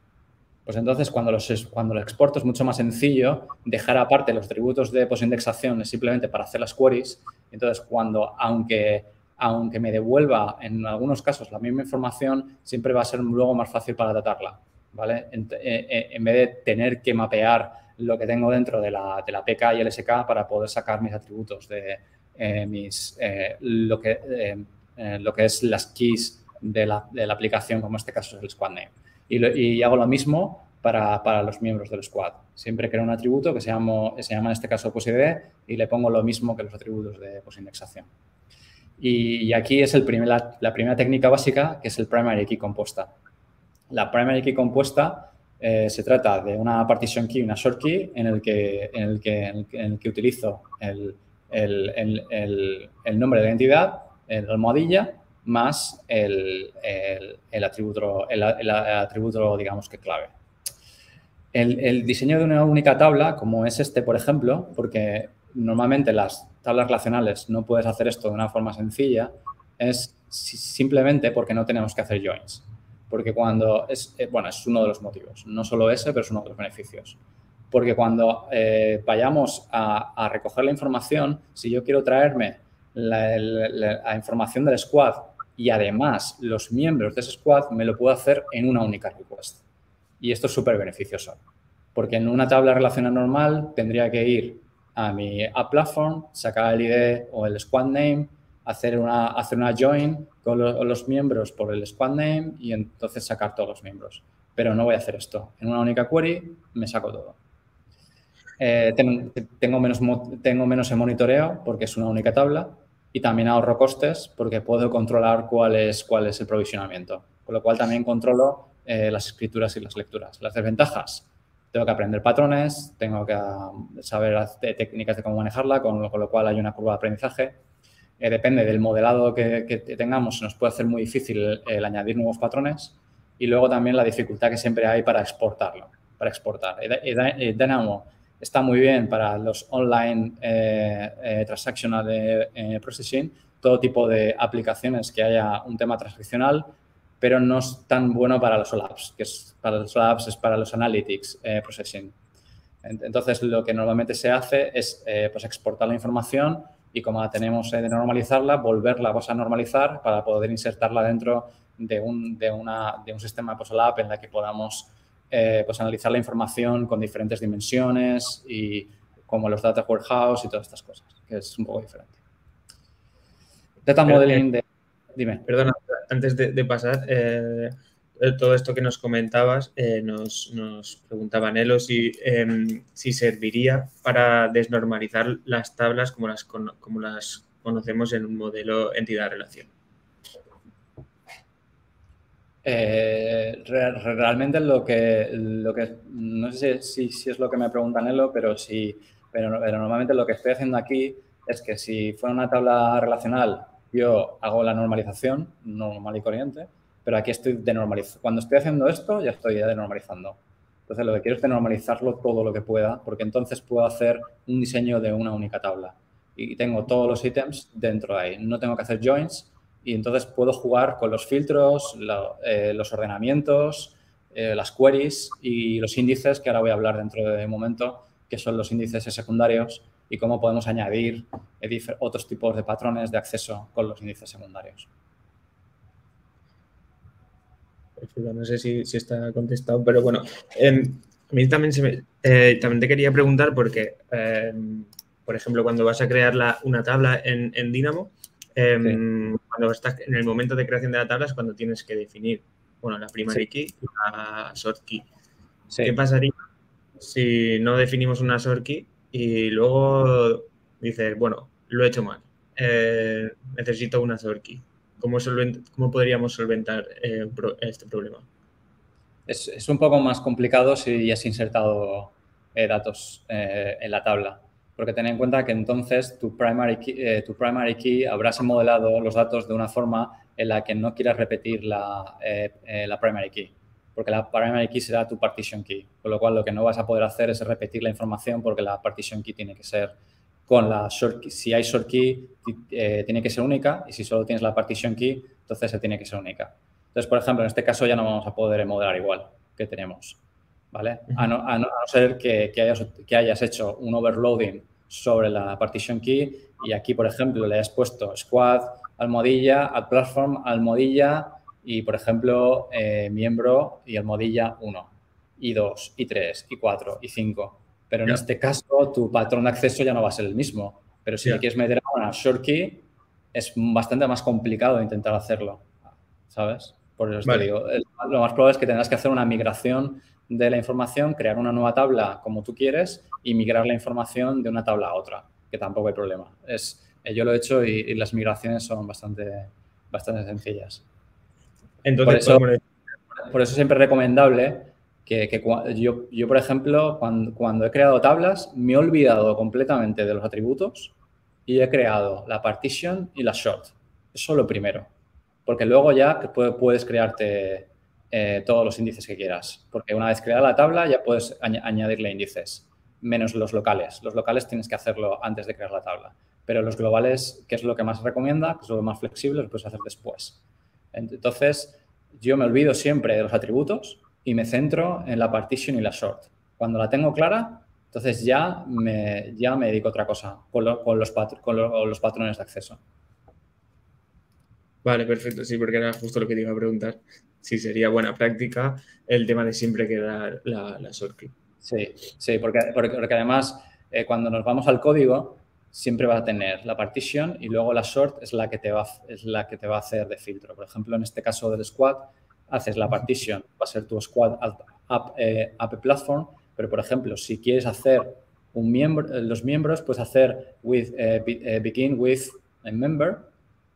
Pues entonces, cuando los, cuando lo exporto es mucho más sencillo dejar aparte los atributos de posindexación simplemente para hacer las queries. Entonces, cuando, aunque, aunque me devuelva en algunos casos la misma información, siempre va a ser luego más fácil para tratarla. ¿vale? En, eh, eh, vez de tener que mapear lo que tengo dentro de la, de la PK y el SK para poder sacar mis atributos de mis, lo, que, lo que es las keys de la, de la aplicación, como en este caso es el squad name. Y, hago lo mismo para, los miembros del squad. Siempre creo un atributo que se llama, se llama en este caso POSID y le pongo lo mismo que los atributos de posindexación. Y, aquí es el primer, la, primera técnica básica, que es el primary key compuesta. La primary key compuesta eh, se trata de una partition key, una short key, en el que, en el que, en el que, utilizo el, el, el, nombre de la entidad, el almohadilla, más el, atributo, el, atributo, digamos que clave. El, diseño de una única tabla, como es este, por ejemplo, porque normalmente las tablas relacionales no puedes hacer esto de una forma sencilla, es simplemente porque no tenemos que hacer joins. Porque cuando es, eh, bueno, es uno de los motivos, no solo ese, pero es uno de los beneficios. Porque cuando eh, vayamos a, recoger la información, si yo quiero traerme la información del squad y además los miembros de ese squad me lo puedo hacer en una única request. Y esto es súper beneficioso, porque en una tabla relacional normal tendría que ir a mi app platform, sacar el ID o el squad name, hacer una, hacer una join con los, miembros por el squad name y entonces sacar todos los miembros. Pero no voy a hacer esto. En una única query me saco todo. Eh, tengo, menos, tengo menos monitoreo porque es una única tabla y también ahorro costes porque puedo controlar cuál es, cuál es el provisionamiento. Con lo cual también controlo eh, las escrituras y las lecturas. Las desventajas, tengo que aprender patrones, tengo que um, saber técnicas de cómo manejarla, con lo, con lo, cual hay una curva de aprendizaje. Eh, depende del modelado que, que, tengamos, nos puede hacer muy difícil el añadir nuevos patrones y luego también la dificultad que siempre hay para exportarlo, para exportar. Dynamo está muy bien para los online eh, eh, transactional eh, processing, todo tipo de aplicaciones que haya un tema transaccional, pero no es tan bueno para los OLAPs, que es para los OLAPs es para los analytics processing. Entonces, lo que normalmente se hace es pues exportar la información y como la tenemos de normalizarla, volverla a normalizar para poder insertarla dentro de un, de una, de un sistema de PostOLAP en la que podamos eh, pues analizar la información con diferentes dimensiones y como los data warehouse y todas estas cosas, que es un poco diferente. Data modeling de... Dime. Perdona, antes de, pasar, eh, todo esto que nos comentabas, eh, nos, nos, preguntaba Nelo si, em, si serviría para desnormalizar las tablas como las, como las conocemos en un modelo entidad-relación. Eh, realmente lo que, lo que, no sé si, si, es lo que me pregunta Nelo, pero, sí, pero, normalmente lo que estoy haciendo aquí es que si fuera una tabla relacional, yo hago la normalización normal y corriente, pero aquí estoy denormalizando. Cuando estoy haciendo esto, ya estoy denormalizando. Entonces, lo que quiero es denormalizarlo todo lo que pueda, porque entonces puedo hacer un diseño de una única tabla. Y tengo todos los ítems dentro de ahí. No tengo que hacer joins, y entonces puedo jugar con los filtros, eh, los ordenamientos, eh, las queries y los índices, que ahora voy a hablar dentro de un momento, que son los índices secundarios y cómo podemos añadir eh, otros tipos de patrones de acceso con los índices secundarios. No sé si, está contestado, pero bueno, em, a mí también, se también te quería preguntar porque em, por ejemplo, cuando vas a crear una tabla en, en Dynamo, em, cuando estás en el momento de creación de la tabla es cuando tienes que definir, bueno, la primary key y la short key. ¿Qué pasaría si no definimos una short key y luego dices, bueno, lo he hecho mal, eh, necesito una short key? ¿Cómo, cómo podríamos solventar eh, este problema? Es, un poco más complicado si has insertado eh, datos en la tabla porque ten en cuenta que entonces tu primary key, tu primary key habrás modelado los datos de una forma en la que no quieras repetir la, la primary key porque la primary key será tu partition key, con lo cual lo que no vas a poder hacer es repetir la información porque la partition key tiene que ser con la short key. Si hay short key, eh, tiene que ser única y si solo tienes la partition key, entonces se tiene que ser única. Entonces, por ejemplo, en este caso ya no vamos a poder modelar igual que tenemos, ¿vale? A no, ser que, hayas, que hayas hecho un overloading sobre la partition key y aquí, por ejemplo, le has puesto squad, almohadilla, add platform, almohadilla, y, por ejemplo, eh, miembro y almohadilla 1, y 2, y 3, y 4, y 5. Pero en este caso, tu patrón de acceso ya no va a ser el mismo. Pero si quieres meter una short key, es bastante más complicado intentar hacerlo, ¿sabes? Por eso te digo, lo más probable es que tengas que hacer una migración de la información, crear una nueva tabla como tú quieres y migrar la información de una tabla a otra, que tampoco hay problema. Es, eh, yo lo he hecho y, y las migraciones son bastante, bastante sencillas. Entonces, por eso, siempre es recomendable que, yo, yo, por ejemplo, cuando, he creado tablas, me he olvidado completamente de los atributos y he creado la partition y la short. Eso lo primero. Porque luego ya puedes crearte eh, todos los índices que quieras. Porque una vez creada la tabla ya puedes añadirle índices, menos los locales. Los locales tienes que hacerlo antes de crear la tabla. Pero los globales, que es lo que más recomienda, que es lo más flexible, lo puedes hacer después. Entonces, yo me olvido siempre de los atributos y me centro en la partition y la short. Cuando la tengo clara, entonces ya me, ya me dedico a otra cosa con, los, con los patrones de acceso. Vale, perfecto. Sí, porque era justo lo que te iba a preguntar. Si sería buena práctica el tema de siempre quedar la, la short key. Sí, sí, porque, porque, además eh, cuando nos vamos al código, siempre va a tener la partition y luego la short es la que te va, es la que te va a hacer de filtro. Por ejemplo, en este caso del squad, haces la partition, va a ser tu squad app, eh, platform, pero por ejemplo, si quieres hacer un miembro, los miembros, puedes hacer with, eh, begin with a member,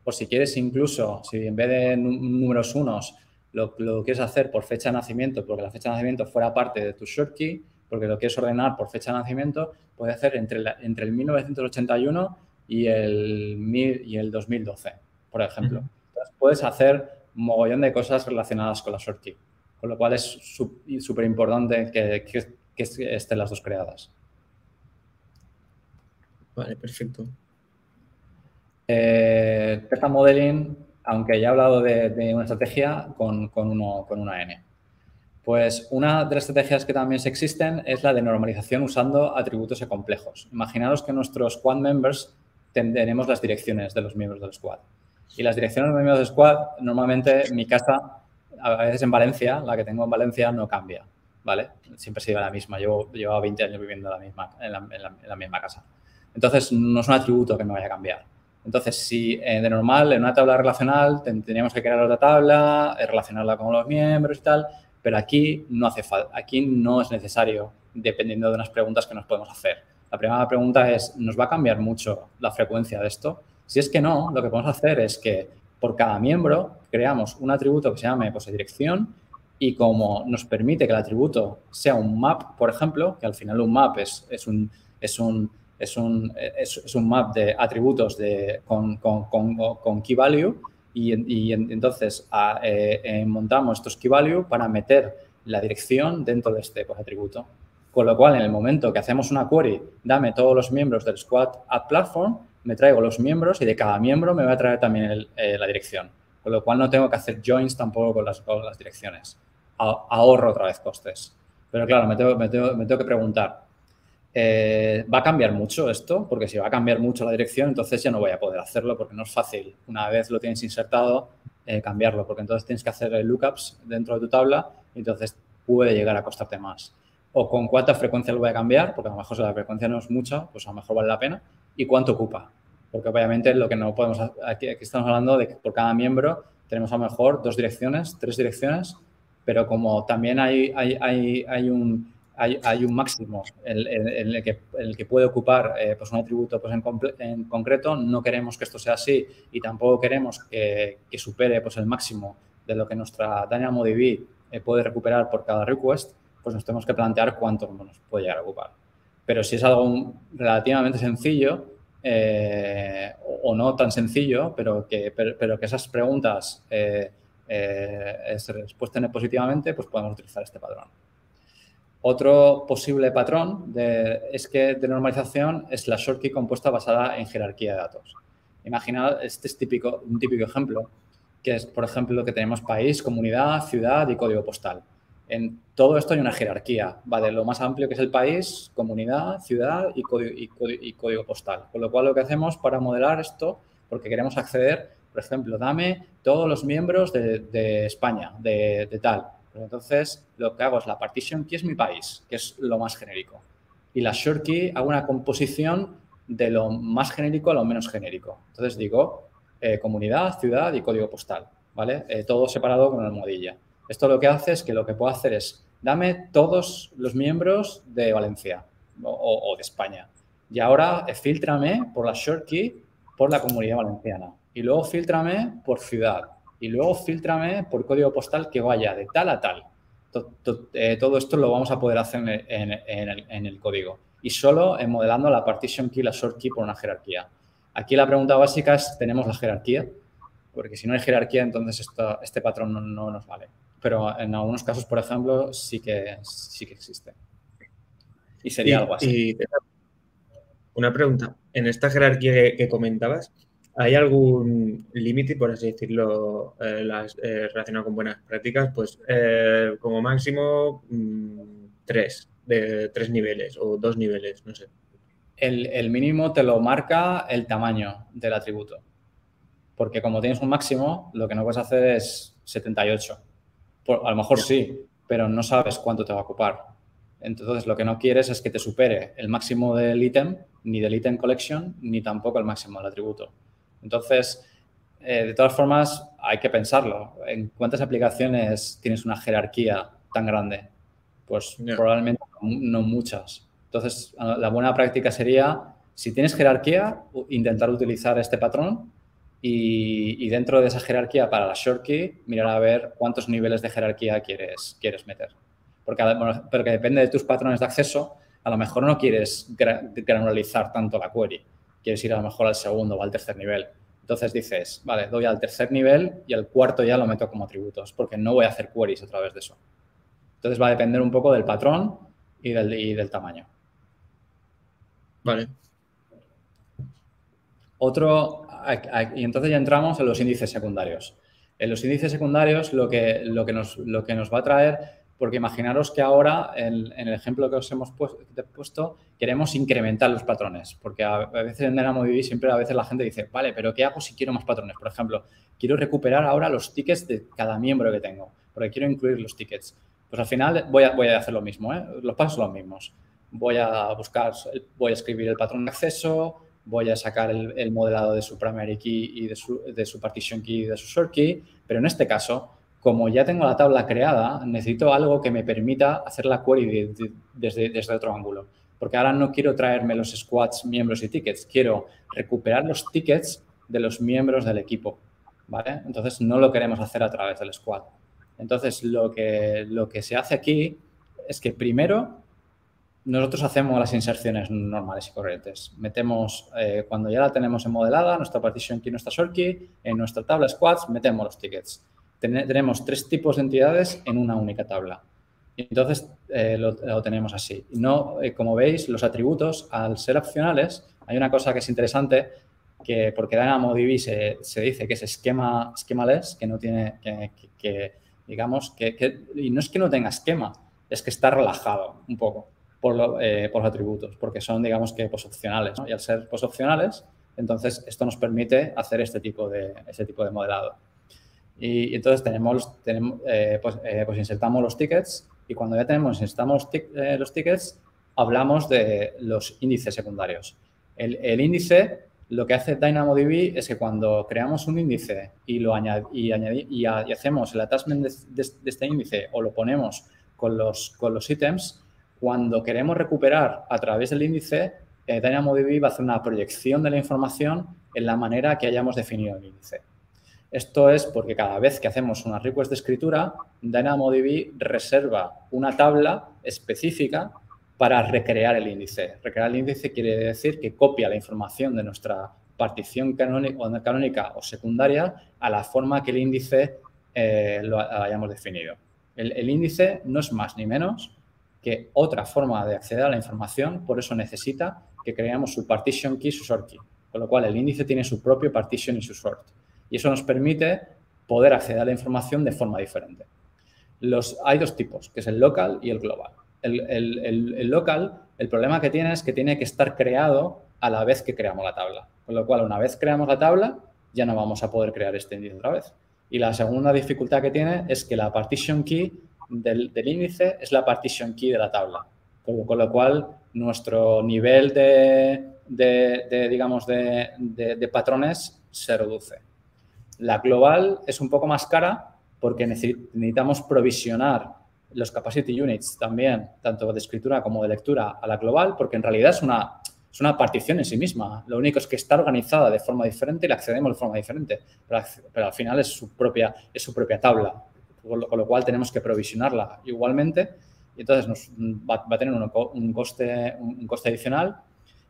o si quieres incluso, si en vez de números unos, lo, lo quieres hacer por fecha de nacimiento, porque la fecha de nacimiento fuera parte de tu short key, porque lo quieres ordenar por fecha de nacimiento, puede hacer entre, entre el 1981 y el, y el 2012, por ejemplo. Entonces, puedes hacer mogollón de cosas relacionadas con la short key, con lo cual es súper importante que, que, estén las dos creadas. Vale, perfecto. Eh, Modeling, aunque ya he hablado de, una estrategia con, con, uno, con una N. Pues una de las estrategias que también existen es la de normalización usando atributos complejos. Imaginaros que nuestros squad members tenemos las direcciones de los miembros del squad. Y las direcciones de los miembros del squad, normalmente mi casa, a veces en Valencia, la que tengo en Valencia no cambia, ¿vale? Siempre ha sido la misma. Llevo, llevo 20 años viviendo en la, misma, en, la, misma casa. Entonces, no es un atributo que me vaya a cambiar. Entonces, si eh, de normal en una tabla relacional teníamos que crear otra tabla, eh, relacionarla con los miembros y tal, pero aquí no hace falta, aquí no es necesario, dependiendo de unas preguntas que nos podemos hacer. La primera pregunta es, ¿nos va a cambiar mucho la frecuencia de esto? Si es que no, lo que podemos hacer es que por cada miembro creamos un atributo que se llame pues, dirección y como nos permite que el atributo sea un map, por ejemplo, que al final un map es, es un, es un es un, es, un, map de atributos de, con, con, con, con, key value, y, entonces eh, eh, montamos estos key value para meter la dirección dentro de este pues, atributo. Con lo cual, en el momento que hacemos una query, dame todos los miembros del squad app platform, me traigo los miembros y de cada miembro me va a traer también eh, la dirección. Con lo cual no tengo que hacer joins tampoco con las, con las direcciones. ahorro otra vez costes. Pero claro, me tengo, me tengo que preguntar, eh, ¿Va a cambiar mucho esto? Porque si va a cambiar mucho la dirección, entonces ya no voy a poder hacerlo porque no es fácil. Una vez lo tienes insertado, eh, cambiarlo, porque entonces tienes que hacer lookups dentro de tu tabla y entonces puede llegar a costarte más. o con cuánta frecuencia lo voy a cambiar, porque a lo mejor si la frecuencia no es mucha, pues a lo mejor vale la pena, y cuánto ocupa. Porque obviamente lo que no podemos, aquí, estamos hablando de que por cada miembro tenemos a lo mejor dos direcciones, tres direcciones, pero como también hay, hay, hay, hay un, hay, hay, un máximo en, el, que, el, que, puede ocupar eh, pues un atributo pues en, en, concreto, no queremos que esto sea así y tampoco queremos que, supere pues el máximo de lo que nuestra DynamoDB eh, puede recuperar por cada request, pues nos tenemos que plantear cuánto nos puede llegar a ocupar. Pero si es algo relativamente sencillo, eh, o, no tan sencillo, pero que, pero, que esas preguntas eh, eh, se respuesten positivamente, pues podemos utilizar este patrón. Otro posible patrón de, es que de normalización es la shortkey compuesta basada en jerarquía de datos. Imaginad, este es típico, un típico ejemplo, que es, por ejemplo, que tenemos país, comunidad, ciudad y código postal. En todo esto hay una jerarquía, va de lo más amplio que es el país, comunidad, ciudad y código, postal. Con lo cual lo que hacemos para modelar esto, porque queremos acceder, por ejemplo, dame todos los miembros de, España, de, tal. Entonces lo que hago es la partition key es mi país, que es lo más genérico. Y la short key hago una composición de lo más genérico a lo menos genérico. Entonces digo eh, comunidad, ciudad y código postal, ¿vale? Eh, todo separado con una almohadilla. Esto lo que hace es que lo que puedo hacer es, dame todos los miembros de Valencia o, de España. Y ahora eh, filtrame por la short key por la comunidad valenciana. Y luego filtrame por ciudad. Y luego filtrame por código postal que vaya de tal a tal. Eh, todo esto lo vamos a poder hacer en, el, código. Y solo en modelando la partition key, la short key por una jerarquía. Aquí la pregunta básica es, ¿tenemos la jerarquía? Porque si no hay jerarquía, entonces este patrón no nos vale pero en algunos casos, por ejemplo, sí que, sí que existe. Y sería algo así. una pregunta. En esta jerarquía que, comentabas, ¿hay algún límite, por así decirlo, eh, eh, relacionado con buenas prácticas? Pues eh, como máximo mm, tres, de tres niveles o dos niveles, no sé. El, el, mínimo te lo marca el tamaño del atributo. Porque como tienes un máximo, lo que no puedes hacer es 78 a lo mejor sí, pero no sabes cuánto te va a ocupar. Entonces, lo que no quieres es que te supere el máximo del ítem, ni del ítem collection, ni tampoco el máximo del atributo. Entonces, eh, de todas formas, hay que pensarlo. ¿En cuántas aplicaciones tienes una jerarquía tan grande? Pues probablemente no muchas. Entonces, la buena práctica sería, si tienes jerarquía, intentar utilizar este patrón y, dentro de esa jerarquía para la short key, mirar a ver cuántos niveles de jerarquía quieres, quieres meter. Porque, pero que depende de tus patrones de acceso, a lo mejor no quieres granularizar tanto la query. Quieres ir a lo mejor al segundo o al tercer nivel. Entonces dices, vale, doy al tercer nivel y al cuarto ya lo meto como atributos, porque no voy a hacer queries a través de eso. Entonces va a depender un poco del patrón y del, y del tamaño. Vale. Otro, y entonces ya entramos en los índices secundarios. En los índices secundarios lo que, lo que, nos, lo que nos va a traer, porque imaginaros que ahora en, el ejemplo que os hemos puesto, queremos incrementar los patrones, porque a, veces en DynamoDB siempre a veces la gente dice, vale, pero ¿qué hago si quiero más patrones? Por ejemplo, quiero recuperar ahora los tickets de cada miembro que tengo, porque quiero incluir los tickets. Pues al final voy a, voy a hacer lo mismo, ¿eh? los pasos son los mismos. Voy a buscar, voy a escribir el patrón de acceso, voy a sacar el, modelado de su primary key y de su, de su, partition key y de su short key, pero en este caso, como ya tengo la tabla creada, necesito algo que me permita hacer la query desde, otro ángulo. Porque ahora no quiero traerme los squads, miembros y tickets, quiero recuperar los tickets de los miembros del equipo. ¿vale? Entonces, no lo queremos hacer a través del squad. Entonces, lo que, se hace aquí es que primero nosotros hacemos las inserciones normales y corrientes. Metemos, eh, cuando ya la tenemos en modelada, nuestra partition key, nuestra short key, en nuestra tabla squads metemos los tickets. Tenemos tres tipos de entidades en una única tabla. Entonces eh, lo, tenemos así. No, eh, como veis, los atributos, al ser opcionales, hay una cosa que es interesante, que porque DynamoDB se, se dice que es esquema, esquemaless, que no tiene, que, digamos, que, y no es que no tenga esquema, es que está relajado un poco eh, por, los atributos, porque son, digamos que, posopcionales. Y al ser posopcionales, entonces esto nos permite hacer este tipo de, este tipo de modelado. Y, entonces tenemos, tenemos eh, pues, eh, pues, insertamos los tickets Y cuando ya tenemos, necesitamos eh, los tickets, hablamos de los índices secundarios. El, índice, lo que hace DynamoDB es que cuando creamos un índice y, lo y, y, hacemos el attachment de, este índice o lo ponemos con los, con los ítems, cuando queremos recuperar a través del índice, DynamoDB va a hacer una proyección de la información en la manera que hayamos definido el índice. Esto es porque cada vez que hacemos una request de escritura, DynamoDB reserva una tabla específica para recrear el índice. Recrear el índice quiere decir que copia la información de nuestra partición canónica o secundaria a la forma que el índice eh, lo hayamos definido. El, índice no es más ni menos que otra forma de acceder a la información, por eso necesita que creemos su partition key y su sort key. Con lo cual, el índice tiene su propio partition y su sort. Y eso nos permite poder acceder a la información de forma diferente. Hay dos tipos, que es el local y el global. El, local, el problema que tiene es que tiene que estar creado a la vez que creamos la tabla. Con lo cual, una vez creamos la tabla, ya no vamos a poder crear este índice otra vez. Y la segunda dificultad que tiene es que la partition key del, índice es la partition key de la tabla. Con, lo cual, nuestro nivel de, digamos, de patrones se reduce. La global es un poco más cara porque necesitamos provisionar los capacity units también, tanto de escritura como de lectura, a la global, porque en realidad es una, es una partición en sí misma. Lo único es que está organizada de forma diferente y la accedemos de forma diferente, pero, al final es su propia, es su propia tabla, con lo, cual tenemos que provisionarla igualmente y entonces nos, va, a tener un, coste, un coste adicional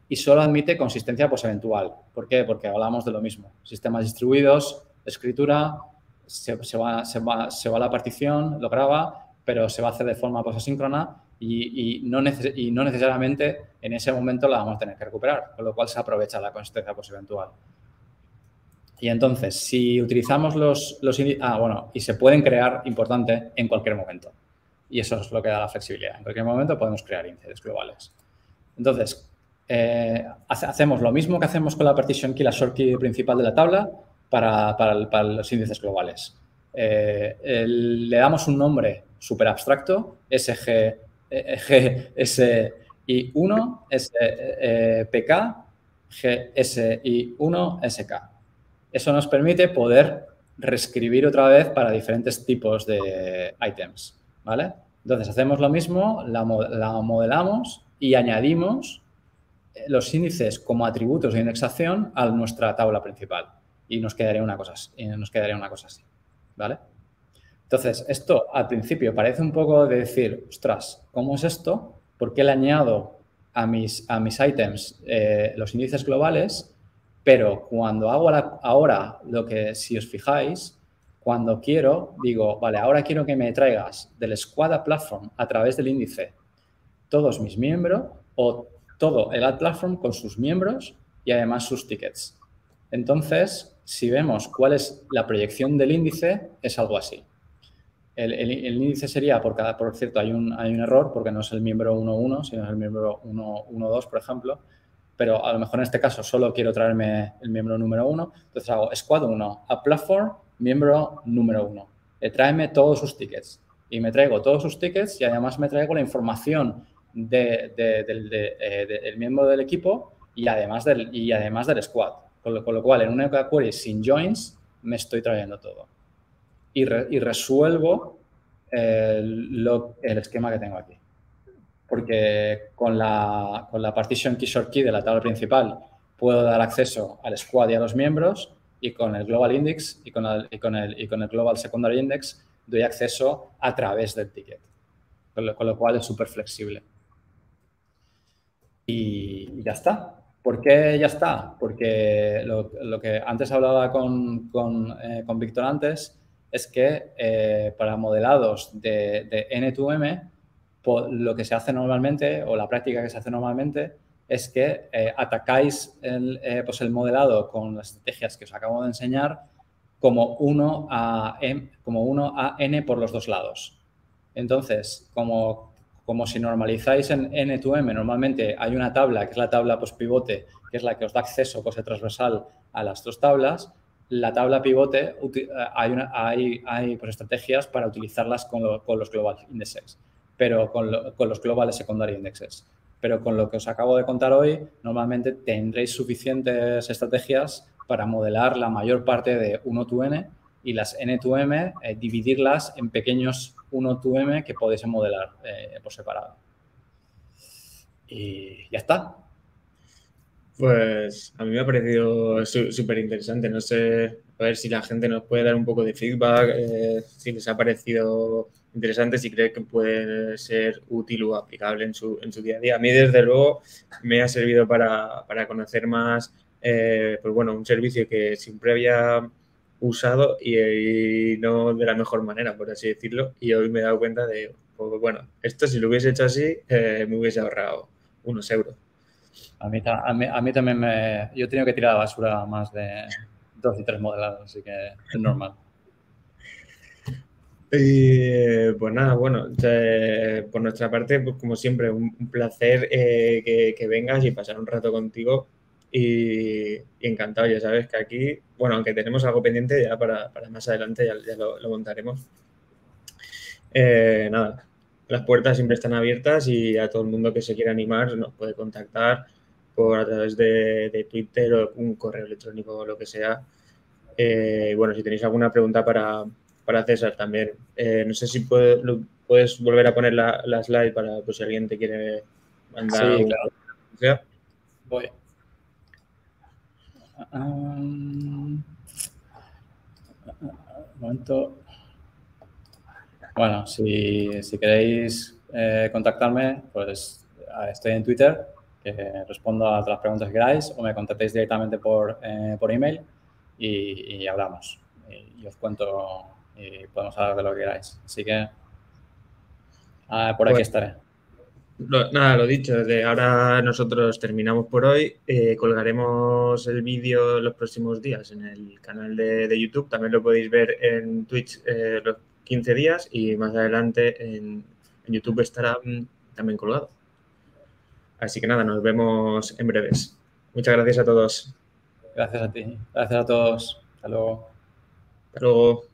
y solo admite consistencia pues, eventual. ¿Por qué? Porque hablamos de lo mismo. Sistemas distribuidos, escritura, se, va, se, va, se va a la partición, lo graba, pero se va a hacer de forma posasíncrona y, y, no y no necesariamente en ese momento la vamos a tener que recuperar, con lo cual se aprovecha la consistencia poseventual. Y entonces, si utilizamos los, los... Ah, bueno, y se pueden crear, importante, en cualquier momento. Y eso es lo que da la flexibilidad. En cualquier momento podemos crear índices globales. Entonces, eh, hacemos lo mismo que hacemos con la partition key, la short key principal de la tabla, para, los índices globales. Eh, le damos un nombre súper abstracto, SG, GSI1, SPK, GSI1, SK. Eso nos permite poder reescribir otra vez para diferentes tipos de items, ¿vale? Entonces, hacemos lo mismo, la modelamos y añadimos los índices como atributos de indexación a nuestra tabla principal y nos quedaría una cosa, nos quedaría una cosa así, ¿vale? Entonces, esto al principio parece un poco de decir, ostras, ¿cómo es esto? ¿Por qué le añado a mis, a mis items eh, los índices globales? Pero cuando hago ahora lo que, si os fijáis, cuando quiero, digo, vale, ahora quiero que me traigas del Squad Platform a través del índice todos mis miembros o todo el Ad Platform con sus miembros y además sus tickets. Entonces, si vemos cuál es la proyección del índice, es algo así. El, índice sería, por cada, por cierto, hay un, hay un error porque no es el miembro 1.1, sino el miembro 1.1.2, por ejemplo, pero a lo mejor en este caso solo quiero traerme el miembro número 1, entonces hago squad 1, a platform, miembro número 1. Le tráeme todos sus tickets y me traigo todos sus tickets y además me traigo la información de, eh, del miembro del equipo y además del, y además del squad. Con lo, cual, en una query sin joins, me estoy trayendo todo. Y, resuelvo el, esquema que tengo aquí. Porque con la, con la partition key short key de la tabla principal puedo dar acceso al squad y a los miembros y con el global index y con el, y con el, y con el global secondary index doy acceso a través del ticket. Con lo, con lo cual es súper flexible. Y ya está. ¿Por qué ya está? Porque lo, que antes hablaba con, eh, con, Víctor antes es que eh, para modelados de, de N2M, lo que se hace normalmente o la práctica que se hace normalmente es que eh, atacáis el, pues el modelado con las estrategias que os acabo de enseñar como 1 a, M, como 1 a n por los dos lados. Entonces, como como si normalizáis en N2M, normalmente hay una tabla, que es la tabla post-pivote, que es la que os da acceso cose transversal a las dos tablas. La tabla pivote, hay, hay, hay pues, estrategias para utilizarlas con, los global indexes. pero con, los Global Secondary Indexes. Pero con lo que os acabo de contar hoy, normalmente tendréis suficientes estrategias para modelar la mayor parte de 1-2N y las N2M, eh, dividirlas en pequeños 1-2M que podéis modelar eh, por separado. Y ya está. Pues a mí me ha parecido súper interesante. No sé, a ver si la gente nos puede dar un poco de feedback, eh, si les ha parecido interesante, si cree que puede ser útil o aplicable en su, en su día a día. A mí, desde luego, me ha servido para, para conocer más, pues bueno, un servicio que siempre había usado y, no de la mejor manera, por así decirlo. Y hoy me he dado cuenta de, pues, bueno, esto si lo hubiese hecho así, eh, me hubiese ahorrado unos euros. A mí, a mí, a mí también me... Yo he tenido que tirar a la basura más de dos y tres modelados, así que es normal. Y pues nada, bueno, por nuestra parte, pues como siempre, un, placer eh, que, que, vengas y pasar un rato contigo y, encantado, ya sabes que aquí, bueno, aunque tenemos algo pendiente ya para, más adelante, ya, lo, montaremos. Eh, nada, las puertas siempre están abiertas y a todo el mundo que se quiera animar nos puede contactar por a través de, Twitter o un correo electrónico o lo que sea. Eh, bueno, si tenéis alguna pregunta para, César también, eh, no sé si puedes volver a poner la, slide para pues, si alguien te quiere mandar. Sí, claro. Voy. Um, momento. Bueno, si, queréis eh, contactarme, pues estoy en Twitter, que respondo a todas las preguntas que queráis, o me contactéis directamente por, eh, por email y, hablamos. Y, os cuento y podemos hablar de lo que queráis. Así que ah, por aquí pues nada, lo dicho, desde ahora nosotros terminamos por hoy. Eh, colgaremos el vídeo los próximos días en el canal de, YouTube. También lo podéis ver en Twitch eh, los 15 días y más adelante en, YouTube estará mm, también colgado. Así que nada, nos vemos en breves. Muchas gracias a todos. Gracias a ti. Gracias a todos. Hasta luego. Hasta luego.